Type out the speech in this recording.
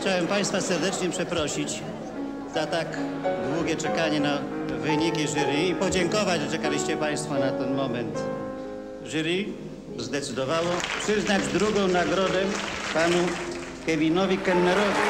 chciałem Państwa serdecznie przeprosić za tak długie czekanie na wyniki jury i podziękować, że czekaliście Państwo na ten moment. Jury zdecydowało przyznać drugą nagrodę panu Kevinowi Kennerowi.